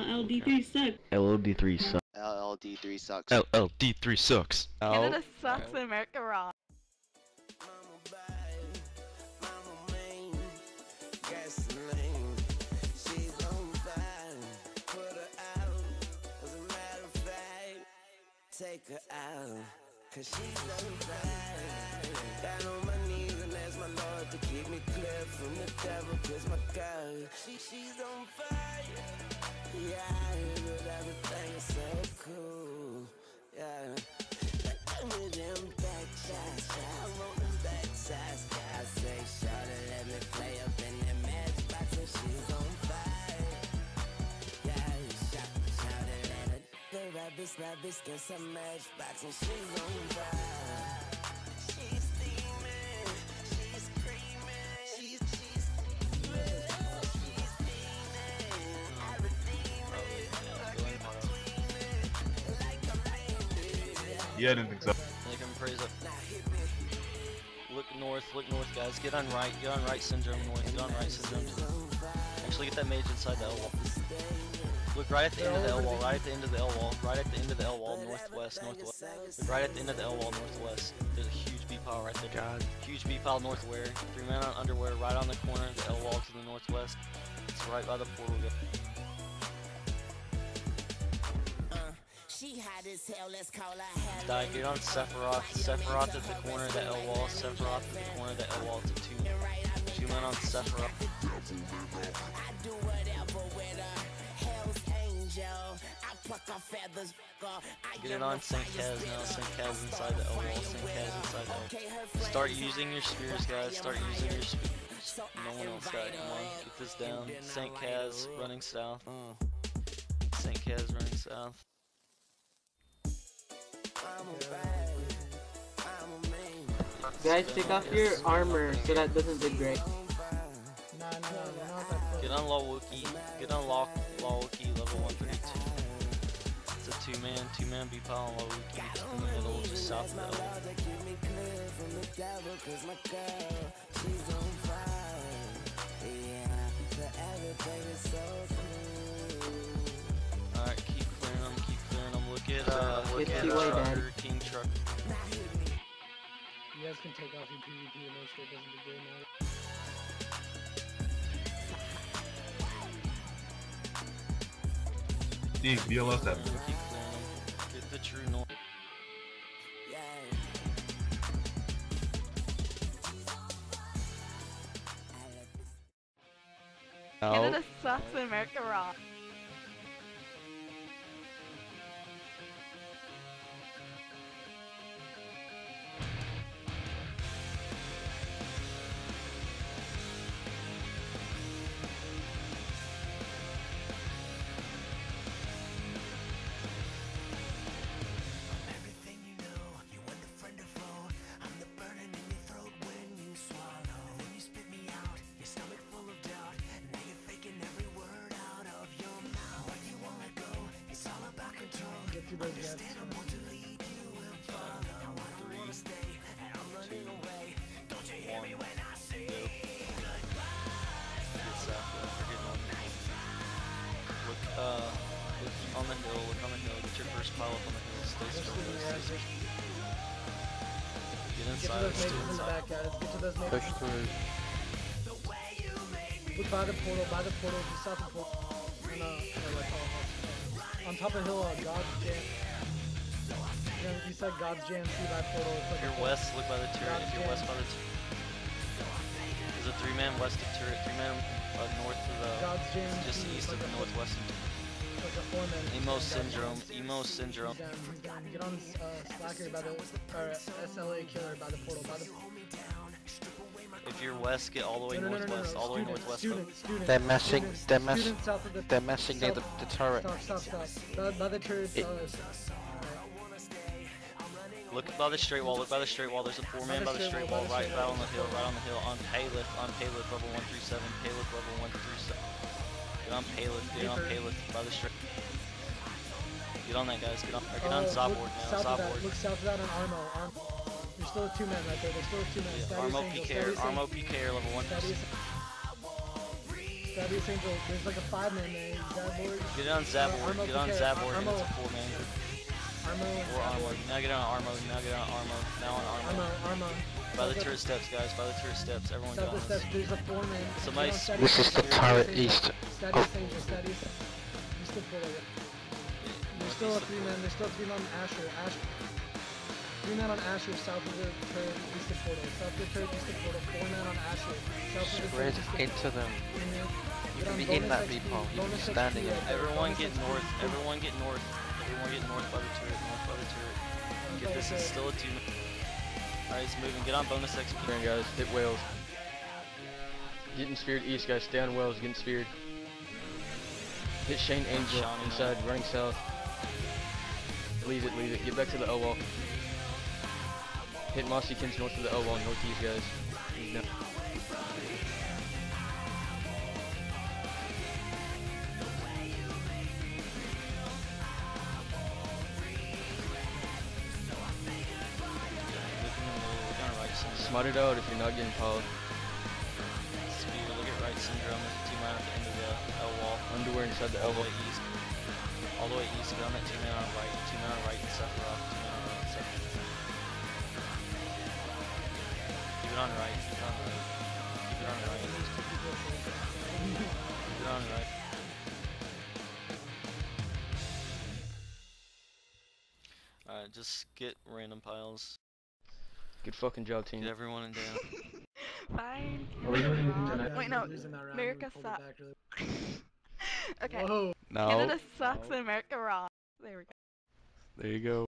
Uh, LLD3 sucks. LOD3 sucks. LLD3 sucks. LLD3 sucks. Canada sucks and America rocks. Take her out, cause she's on fire. Down on my knees and ask my Lord to keep me clear from the devil, cause my girl, she, she's on fire. Yeah, but everything is so cool. Yeah. Give me them back shots, I want them back shots. I say, Shawty, let me play up in that matchbox and she's on fire. Yeah, shot, shawty, let her the rabbits, rabbits, get some matchbox and she's on fire. Yeah, I didn't think so. They can praise up. Look north, look north, guys. Get on right, get on right syndrome north, get on right syndrome. Actually, get that mage inside the L wall. Look right at the end of the L wall, right at the end of the L wall, right at the end of the L wall, northwest, northwest. Look right at the end of the L wall, northwest. There's a huge B pile right there. God. Huge B pile northwhere. Three men on underwear, right on the corner of the L wall to the northwest. It's right by the portal. Get on Sephiroth. Sephiroth at the corner of the L wall. Sephiroth at the corner of the L wall to two. Two men on Sephiroth. I do whatever with her. Hell's angel. I pluck her feathers. Get it on St. Kaz now. St. Kaz inside the L wall. St. Kaz inside the L wall. Start using your spears, guys. Start using your spears. No one else got it. Come on, get this down. St. Kaz running south. St. Kaz running south. Guys, take off your armor so that doesn't degrade. Get on Lawwookie. Get on Law Lawwookie level 132. It's a two man, two man B pile on Lawwookie. Just in the middle, just south of the clearing them. Look at, uh, look Get at you way, uh, Dad. Burger King truck. You guys can take off your PvP and make sure it doesn't degrade now. D, BLS that. Keep clearing. Get the true north. Canada sucks and America rocks. Get through those guys. Look, uh, look on the hill, look on the hill, get your first pile up on the hill, stay still, stay still. Get Get to inside, those stay mages in the inside. back, guys. Get to those. Push through. Look by the portal, by the portal, just south of the portal. On, uh, or like, oh, on top of hill, uh, God's Jam. You know, you said God's Jam, see that portal. It's If you're west, look by the turret, if you're west by the turret. There's a three man west of turret, three man uh, north of the, God's Jam. just east it's of the like a- northwest. Like a four man. Emo syndrome, emo syndrome. He's down, he's down. Get on uh, Slacker by the, or SLA killer by the portal, by the If west, get all the way No, no, no, no, no, northwest, all the way northwest. student, student, They're messing- student, they're mess- student south of the, They're messing near the, the turret. Stop, stop, stop. By, by the turret, It- uh, Look by the straight wall, look by the straight wall. There's a four man by the straight wall, right, right on the hill, right on the hill, on Paylith, on Paylith level 137, Paylith level 137. Get on Paylith, get on Paylith by the straight. Get on that, guys. Get on, or get on uh, Zobord look now. south of that, Zobord. look south of that on Armo. Arm, there's still two men right there. There's still two men. Yeah, Armo Angel, PK, Armo Angel, PK level 137. Stadius, Thaddeus Angel. There's like a five man there. Zabor, Get on Zabor. Armo Get on Piquet, Zabor. and Armo. It's a four man. Armo, and Or Armo. Now get on Armo. Now get on Armo. Now on Armo, Armo. Armo. By the turret steps, guys. By the turret steps. Everyone get Stop the steps. There's a four man. Somebody Get on s- Thaddeus This is the Angel, turret Thaddeus east. Angel, Thaddeus Angel. Thaddeus. East of Portal. There's still a three man. There's still three man Asher. Asher. Three man on Asher, south of the turret, east of Portal. South of the turret, east of Portal. Four man on Asher, south of the Spread turret, east into them. Portal. You can be in that XP, V-pole. You can be standing in it. Everyone get north. Everyone get north. Everyone get north by the turret. North by the turret. Get this. is still a two. Alright, it's moving. Get on bonus XP. Turn guys, hit whales. Getting speared east guys, stay on whales, getting speared. Hit Shane Angel Shawnee inside, running south. Leave it, leave it, get back to the L wall. Hit Mossy Kins north of the L wall, northeast guys. He's down. Look in the middle. Look on right syndrome. Smut it out if you're not getting powered. Spear. Look at right syndrome. There's a two man at the end of the L wall. Underwear inside the All L wall. east. All the way east. On that two man on right. Two man on right and Sephiroth. Two man on right Keep it on right. Keep it on right. Keep it on right. Keep it on right. Alright, just get random piles. Good fucking job team. Get everyone in down. Fine. Are we doing anything tonight? Wait, no. losing that round, America we pulled it sucks. okay. Whoa. No. Canada sucks and America rocks. There we go. There you go.